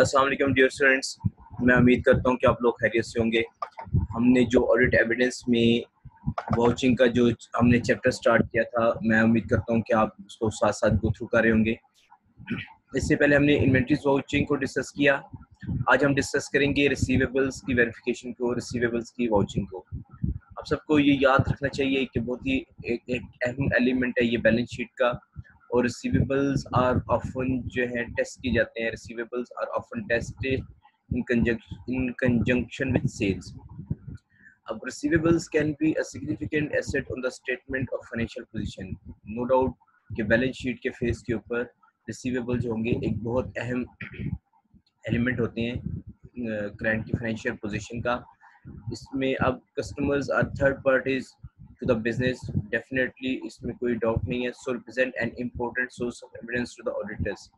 Aslam dear students मैं उम्मीद करता हूँ कि आप लोग खैरियत से होंगे। हमने जो ऑडिट एविडेंस में वाउचिंग का जो हमने चैप्टर स्टार्ट किया था, मैं उम्मीद करता हूँ कि आप उसको साथ साथ गो थ्रू कर रहे होंगे। इससे पहले हमने इन्वेंट्रीज वाउचिंग को डिस्कस किया। आज हम डिस्कस करेंगे रिसीवेबल्स की वेरिफिकेशन को रिसीवेबल्स की वाउचिंग को। आप सबको ये याद रखना चाहिए कि बहुत ही एक अहम एलिमेंट है ये बैलेंस शीट का। और रिसीवेबल्स आर ऑफन जो है टेस्ट किए जाते हैं। Receivables are often tested conjunction in conjunction with sales. अब receivables can be a significant asset on the statement of financial position. No doubt कि बैलेंस शीट के फेस के ऊपर रिसीवेबल जो होंगे। एक बहुत अहम एलिमेंट होते हैं क्लाइंट की फाइनेंशियल पोजीशन का। इसमें अब customers are third parties to the business definitely इसमें कोई डाउट नहीं है so represent an important source of evidence to the auditors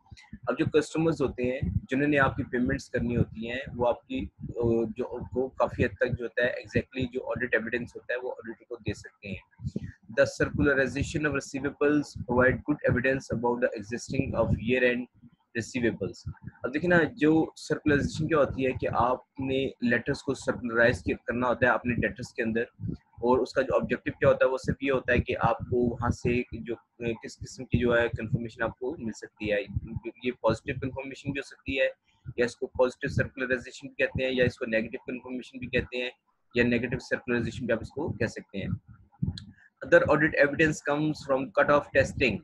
अब जो कस्टमर्स होते हैं जिन्होंने आपकी पेमेंट्स करनी होती हैं वो आपकी जो वो काफ़ी हद तक जो होता है एग्जैक्टली exactly जो ऑडिट एविडेंस होता है वो ऑडिटर को दे सकते हैं the circularization of receivables provide good evidence about the existing of year end receivables अब देखिए ना जो सर्कुलराइजेशन क्या होती है कि आपने लेटर्स को सर्कुलराइज करना होता है अपने डेटर्स के अंदर और उसका जो ऑब्जेक्टिव क्या होता है, वो सिर्फ़ ये होता है कि आपको वहाँ से जो, किस किस्म की जो है कंफर्मेशन आपको मिल सकती है। ये पॉजिटिव कंफर्मेशन भी हो सकती है, या इसको पॉजिटिव सर्कुलराइजेशन भी कहते हैं, या इसको नेगेटिव कंफर्मेशन भी कहते हैं, या नेगेटिव सर्कुलराइजेशन भी आप इसको कह सकते हैं। Other audit evidence comes from cut off testing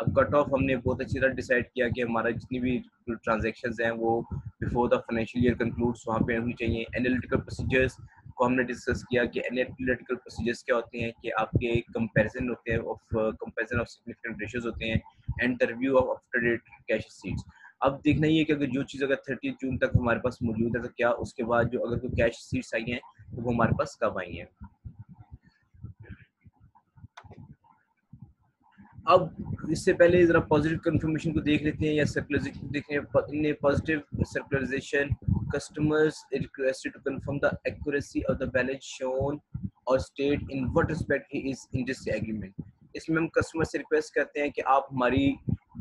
अब कट ऑफ़ हमने बहुत अच्छी तरह डिसाइड किया कि हमारा जितनी भी ट्रांजेक्शन हैं, वो before the financial year concludes वहाँ पे होनी चाहिए। एनालिटिकल प्रोसीजर्स को हमने डिस्कस किया कि एनालिटिकल प्रोसीजर्स क्या होते हैं, कि आपके कंपैरिजन होते हैं of comparison of significant ratios होते हैं and review of after date cash receipts अब देखना ये कि अगर जो चीज़ अगर थर्टी जून तक हमारे पास मौजूद है तो क्या उसके बाद जो अगर कोई कैश सीट्स आई हैं तो वो हमारे पास कब आई हैं? अब इससे पहले जरा पॉजिटिव कंफर्मेशन को देख लेते हैं या सर्कुलराइजेशन देख रहे हैं positive circularisation customers is requested to confirm the accuracy of the balance shown or state in what respect he is in this agreement. इसमें हम कस्टमर से रिक्वेस्ट करते हैं कि आप हमारी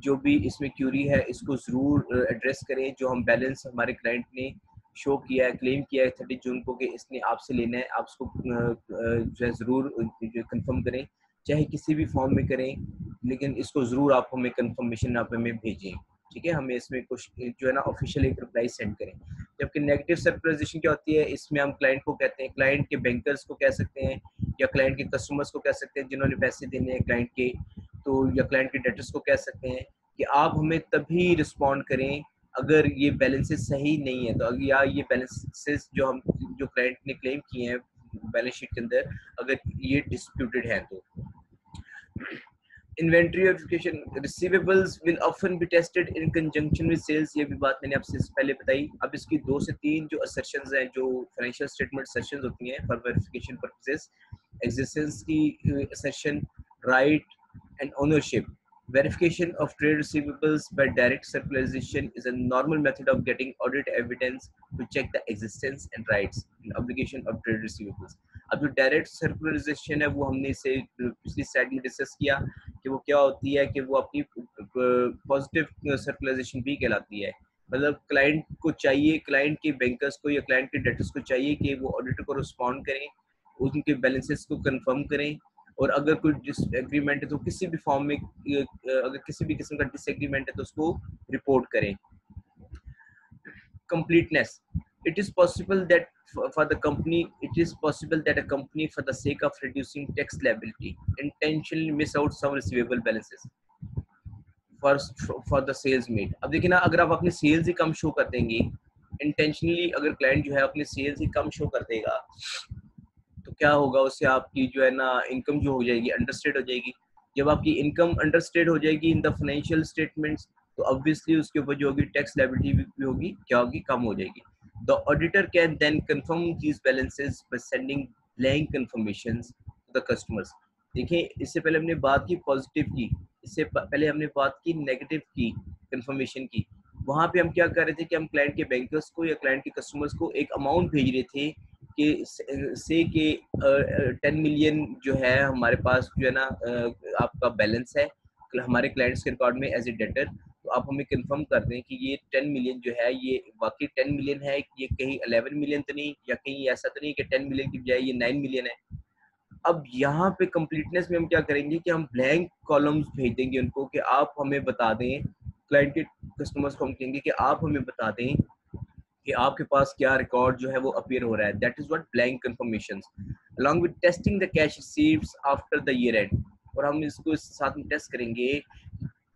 जो भी इसमें क्यूरी है, इसको ज़रूर एड्रेस करें जो हम बैलेंस हमारे क्लाइंट ने शो किया है क्लेम किया है थर्टी जून को कि इसने आपसे लेना है, आप उसको जो है ज़रूर कंफर्म करें, चाहे किसी भी फॉर्म में करें, लेकिन इसको ज़रूर आप हमें कंफर्मेशन आप हमें भेजें। ठीक है, हमें इसमें कुछ जो है ना ऑफिशियल एक रिप्लाई सेंड करें। जबकि नेगेटिव सरप्राइजेशन क्या होती है, इसमें हम क्लाइंट को कहते हैं क्लाइंट के बैंकर्स को कह सकते हैं, या क्लाइंट के कस्टमर्स को कह सकते हैं, जिन्होंने पैसे देने हैं क्लाइंट के तो या क्लाइंट के डेटर्स को कह सकते हैं कि आप हमें तभी रिस्पॉन्ड करें अगर ये बैलेंसेस सही नहीं है। तो अगर या ये बैलेंसेस जो हम, जो क्लाइंट ने क्लेम किए हैं बैलेंस शीट के अंदर, अगर ये डिस्प्यूटेड है तो। Inventory verification receivables will often be tested in conjunction with sales ये भी बात मैंने आपसे पहले बताई। अब इसकी दो से तीन जो असर्शंस हैं, जो फाइनेंशियल स्टेटमेंट असर्शंस होती हैं फॉर वेरिफिकेशन पर्पसेस एग्जिस्टेंस की assertion right and ownership Verification of trade receivables by direct circularization is a normal method of getting audit evidence to check the existence and rights and obligation of trade receivables. अब जो direct circularisation है, वो हमने इसे पिछली slide में discuss किया। कि वो क्या होती है कि वो अपनी पॉजिटिव सर्कुलराइजेशन भी कहलाती है। मतलब क्लाइंट को चाहिए क्लाइंट के बैंकर्स को या क्लाइंट के डेटर्स को चाहिए कि वो ऑडिटर को रिस्पॉन्ड करें, उनके बैलेंसेस को कंफर्म करें और अगर कोई डिसएग्रीमेंट है तो किसी भी फॉर्म में अगर किसी भी किस्म का डिसएग्रीमेंट है तो उसको रिपोर्ट करें। Completeness. It is possible that for the company, it is possible that a company, for the sake of reducing tax liability, intentionally miss out some receivable balances for for the sales made. अब देखिए ना, अगर आप अपनी sales ही कम show कर देंगे intentionally अगर client जो है अपनी सेल्स ही कम शो कर देगा तो क्या होगा? उससे आपकी जो है ना इनकम जो हो जाएगी अंडरस्टेड हो जाएगी। जब आपकी इनकम अंडरस्टेड हो जाएगी इन द फाइनेंशियल स्टेटमेंट्स तो ऑब्वियसली उसके ऊपर जो होगी टैक्स लाइबिलिटी भी होगी, क्या होगी? कम हो जाएगी। The auditor can then confirm these balances by sending blank confirmations to the customers देखिए इससे पहले हमने बात की पॉजिटिव की। इससे पहले हमने बात की नेगेटिव की कंफर्मेशन की। वहाँ पे हम क्या कर रहे थे कि हम क्लाइंट के बैंकर्स को या क्लाइंट के कस्टमर्स को एक अमाउंट भेज रहे थे कि से के टेन मिलियन जो है हमारे पास जो है ना आपका बैलेंस है। हमारे क्लाइंट्स के रिकॉर्ड में एज ए डेटर आप हमें कंफर्म कर दें कि ये 10 मिलियन जो है, ये वाकई 10 मिलियन है, ये कहीं 11 मिलियन तो नहीं, या कहीं ऐसा तो नहीं कि 10 मिलियन की बजाय ये 9 मिलियन है? अब यहाँ पे कंप्लीटनेस में हम क्या करेंगे कि हम ब्लैंक कॉलम्स भेज देंगे उनको कि आप हमें बता दें क्लाइंट के कस्टमर्स को हम कहेंगे कि आप हमें बता दें कि आपके पास क्या रिकॉर्ड जो है वो अपियर हो रहा है। That is what blank confirmation along with testing the cash receives after the year end और हम इसको इस साथ में टेस्ट करेंगे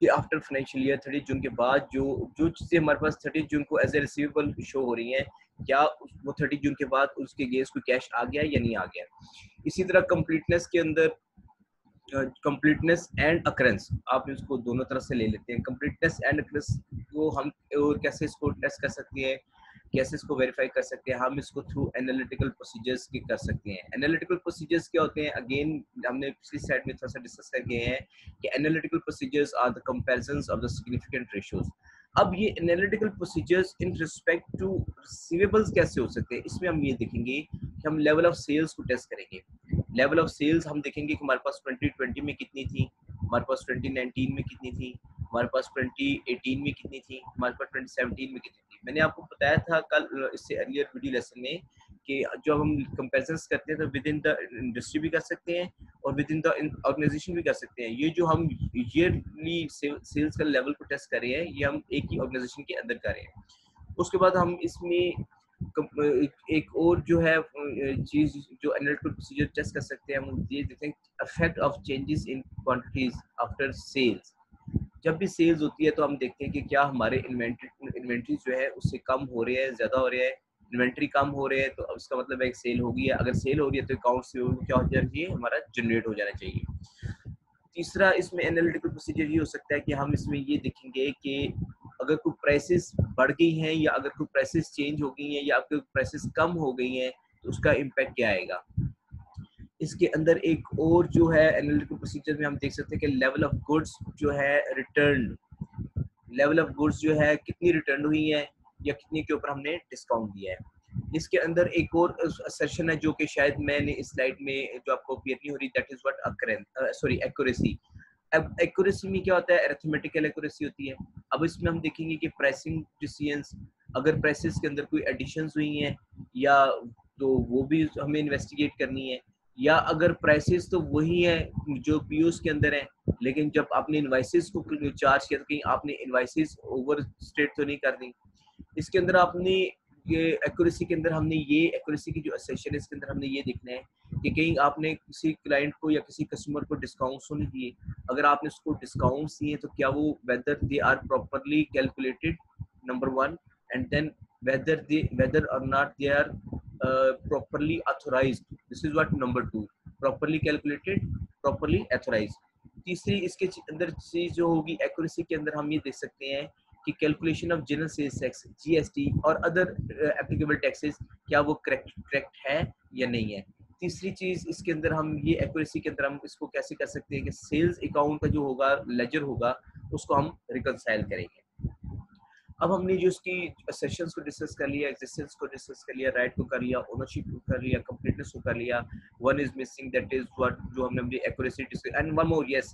कि after financial year thirty June के बाद जो जो चीज़ें हमारे पास थर्टी जून को एज ए रिसीवेबल शो हो रही हैं, क्या वो थर्टी जून के बाद उसके गेस को कैश आ गया या नहीं आ गया? इसी तरह कंप्लीटनेस के अंदर कंप्लीटनेस एंड अक्रेंस आप इसको दोनों तरफ़ से ले लेते हैं। कंप्लीटनेस एंड अक्रेंस को हम और कैसे इसको टेस्ट कर सकते हैं? कैसे इसको वेरीफाई कर सकते हैं, हम इसको थ्रू एनालिटिकल प्रोसीजर्स की कर सकते हैं। एनालिटिकल प्रोसीजर्स क्या होते हैं? अगेन हमने पिछली साइड में थोड़ा सा डिस्कस कर गए हैं कि analytical procedures are the comparisons of the significant ratios अब ये analytical procedures in respect to receivables कैसे हो सकते हैं, इसमें हम ये देखेंगे कि हम लेवल ऑफ़ सेल्स को टेस्ट करेंगे। लेवल ऑफ़ सेल्स हम देखेंगे कि हमारे पास 2020 में कितनी थी, हमारे पास 2019 में कितनी थी हमारे पास 2018 में कितनी थी? हमारे पास 2017 में कितनी थी? मैंने आपको बताया था कल इससे अर्लियर वीडियो लेसन में कि जब हम कंपेरिजन करते हैं तो विद इन द इंडस्ट्री भी कर सकते हैं और विद इन द ऑर्गेनाइजेशन भी कर सकते हैं। ये जो हम ईयरली सेल्स का लेवल को टेस्ट कर रहे हैं, ये हम एक ही ऑर्गेनाइजेशन के अंदर कर रहे हैं। उसके बाद हम इसमें एक और जो है चीज़ जो एनालिटिकल प्रोसीजर टेस्ट कर सकते हैं, हम ये देखते हैं effect of changes in quantities after sales जब भी सेल्स होती है तो हम देखते हैं कि क्या हमारे इन्वेंट्री इन्वेंट्री जो है उससे कम हो रहे हैं, ज़्यादा हो रहे हैं इन्वेंट्री कम हो रहे हैं तो उसका मतलब है सेल होगी अगर सेल हो रही है तो अकाउंट से क्या हो जाना चाहिए हमारा जनरेट हो जाना चाहिए। तीसरा इसमें एनालिटिकल प्रोसीजर ये हो सकता है कि हम इसमें ये देखेंगे कि अगर कोई प्राइसेस बढ़ गई हैं या अगर कोई प्राइसेस चेंज हो गई हैं या अगर प्राइसेस कम हो गई हैं तो उसका इम्पैक्ट क्या आएगा। इसके अंदर एक और जो है एनालिटिकल प्रोसीजर में हम देख सकते हैं कि लेवल ऑफ़ गुड्स जो है रिटर्न लेवल ऑफ़ गुड्स जो है कितनी रिटर्न हुई है या कितने के ऊपर हमने डिस्काउंट दिया है। इसके अंदर एक और सेशन है जो कि शायद मैंने इस स्लाइड में जो आपको क्लियर नहीं हो रही that is what sorry accuracy अब एक्यूरेसी में क्या होता है? अरिथमेटिकल एक्यूरेसी होती है। अब इसमें हम देखेंगे कि प्राइसिंग डिसीजंस अगर प्राइसेस के अंदर कोई एडिशंस हुई हैं या तो वो भी हमें इन्वेस्टिगेट करनी है या अगर प्राइसेस तो वही है जो पीओस के अंदर है, लेकिन जब आपने इन्वाइसेस को चार्ज किया तो कहीं आपने इन्वाइसेस ओवर स्टेट तो नहीं कर दी। इसके अंदर आपने ये एक्यूरेसी के अंदर हमने ये एक्यूरेसी की जो असेशन है, इसके अंदर हमने ये देखना है कि कहीं आपने किसी क्लाइंट को या किसी कस्टमर को डिस्काउंट तो नहीं दिए। अगर आपने उसको डिस्काउंट दिए तो क्या वो whether they are properly calculated number one and then whether they whether और not they are properly authorized. This is what number two, properly calculated, properly authorized. तीसरी, इसके अंदर चीज़ जो होगी एक्यूरेसी के अंदर हम ये देख सकते हैं कि calculation of general sales tax GST और अदर एप्लीकेबल टैक्सेस क्या वो करेक्ट करेक्ट है या नहीं है? तीसरी चीज़, इसके अंदर हम ये एक्यूरेसी के अंदर हम इसको कैसे कर सकते हैं कि सेल्स अकाउंट का जो होगा लेजर होगा, उसको हम रिकनसाइल करेंगे। अब हमने जो इसकी सेशंस को डिस्कस कर लिया एग्जिस्टेंस को डिस्कस कर लिया राइट को कर लिया ओनरशिप को कर लिया कंप्लीटनेस को कर लिया one is missing that is what जो हमने accuracy discuss and one more yes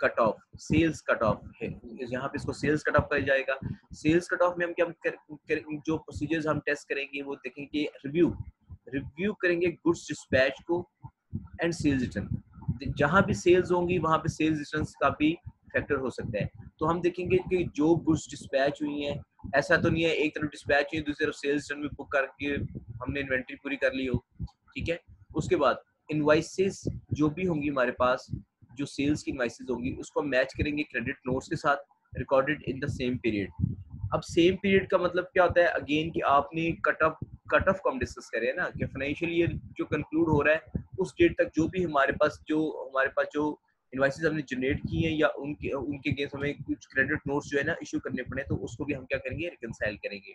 cut off sales cut off है। यहाँ पे इसको सेल्स कट ऑफ़ कर जाएगा। सेल्स कट ऑफ़ में हम क्या कर, कर, जो प्रोसीजर्स हम टेस्ट करेंगे वो देखेंगे रिव्यू रिव्यू करेंगे गुड्स डिस्पैच को एंड सेल्स रिटर्न जहाँ भी सेल्स होंगी वहाँ पे सेल्स रिटर्न का भी फैक्टर हो सकता है। तो हम देखेंगे कि जो गुड्स डिस्पैच हुई हैं, ऐसा तो नहीं है एक तरफ़ डिस्पैच हुई, दूसरी तरफ़ सेल्स रिटर्न में बुक करके हमने इन्वेंट्री पूरी कर ली हो, ठीक है? उसके बाद इन्वाइसेस जो भी होंगी हमारे पास, जो सेल्स की इन्वाइसेस होंगी, उसको मैच करेंगे क्रेडिट नोट्स के साथ recorded in the same period अब सेम पीरियड का मतलब क्या होता है? अगेन कि आपने कट ऑफ़ कट ऑफ़ को हम डिस्कस करें ना, कि फाइनेंशियल ईयर जो कंक्लूड हो रहा है, उस डेट तक जो भी हमारे पास, जो हमारे पास जो इन्वाइसेस हमने जनरेट किए हैं या उनके उनके अगेंस्ट हमें कुछ क्रेडिट नोट्स जो है ना इशू करने पड़े तो उसको भी हम क्या करेंगे? रिकनसाइल करेंगे।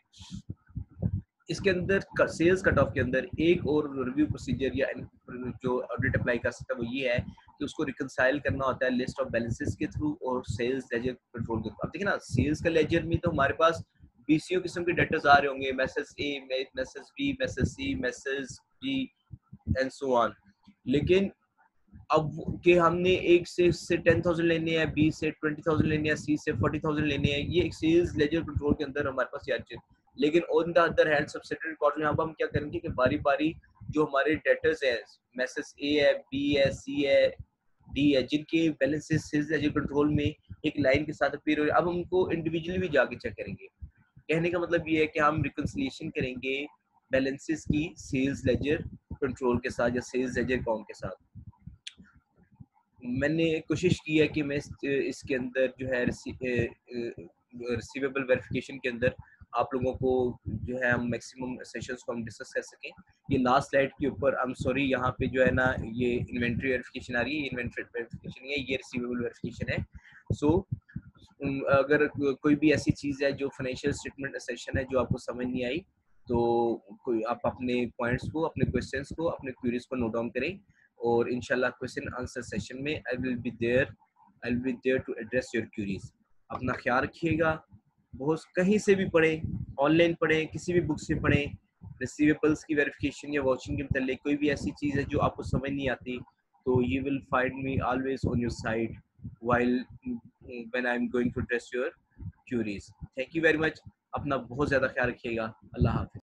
इसके अंदर सेल्स कट ऑफ़ के अंदर एक और रिव्यू प्रोसीजर या जो ऑडिट अप्लाई कर सकता है वो ये है कि उसको रिकनसाइल करना होता है लिस्ट ऑफ़ बैलेंसेस के थ्रू और सेल्स लेजर कंट्रोल के थ्रू अब देखिए ना सेल्स का लेजर में तो हमारे पास बीसीओ किस्म के डेटर्स आ रहे होंगे message A message B message C message D and so on लेकिन अब के हमने एक से से टेन थाउज़ेंड लेने हैं बी से ट्वेंटी थाउज़ेंड लेने हैं सी से फोर्टी थाउज़ेंड लेने हैं, ये एक सेल्स लेजर कंट्रोल के अंदर हमारे पास यार लेकिन on the other hand record यहाँ पर हम क्या करेंगे कि बारी बारी जो हमारे डेटर्स हैं मैसेज ए है बी है सी है डी है, जिनके बैलेंसेस सेल्स लेजर कंट्रोल में एक लाइन के साथ अपीयर हो अब उनको इंडिविजुअली भी जाके चेक करेंगे। कहने का मतलब ये है कि हम रिकन्सिलेशन करेंगे बैलेंसेस की सेल्स लेजर कंट्रोल के साथ या सेल्स लेजर अकाउंट के साथ। मैंने कोशिश की है कि मैं इसके अंदर जो है रिसीवेबल वेरिफिकेशन के अंदर आप लोगों को जो है हम मैक्सिमम सेशंस को हम डिस्कस कर सकें। ये लास्ट स्लाइड के ऊपर आई एम सॉरी यहाँ पे जो है ना ये इन्वेंट्री वेरिफिकेशन आ रही है इन्वेंट्री वेरिफिकेशन है ये रिसीवेबल वेरिफिकेशन है। सो so, अगर कोई भी ऐसी चीज़ है जो फाइनेंशियल स्टेटमेंट सेशन है जो आपको समझ नहीं आई तो कोई आप अपने पॉइंट्स को अपने क्वेश्चंस को अपने क्वेरीज को नोट डाउन करें। और इनशाला क्वेश्चन आंसर सेशन में I will be there I will be there to address your queries अपना ख्याल रखिएगा। बहुत कहीं से भी पढ़ें ऑनलाइन पढ़ें, किसी भी बुक से पढ़ें रिसीवेबल्स की वेरिफिकेशन या वॉचिंग के मतलब कोई भी ऐसी चीज़ है जो आपको समझ नहीं आती तो you will find me always on your side while, when I'm going to address your queries. Thank you very much. अपना बहुत ज़्यादा ख्याल रखिएगा। अल्लाह हाफिज़।